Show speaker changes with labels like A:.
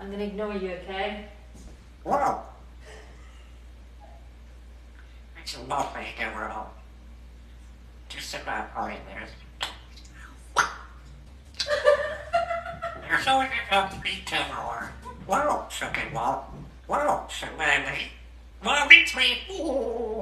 A: I'm gonna ignore you, okay?
B: Whoa. It's a lovely girl. Just about all in there. There's always enough to be more. Whoa, second Wow, Whoa, Samantha. Whoa, it's me. Ooh.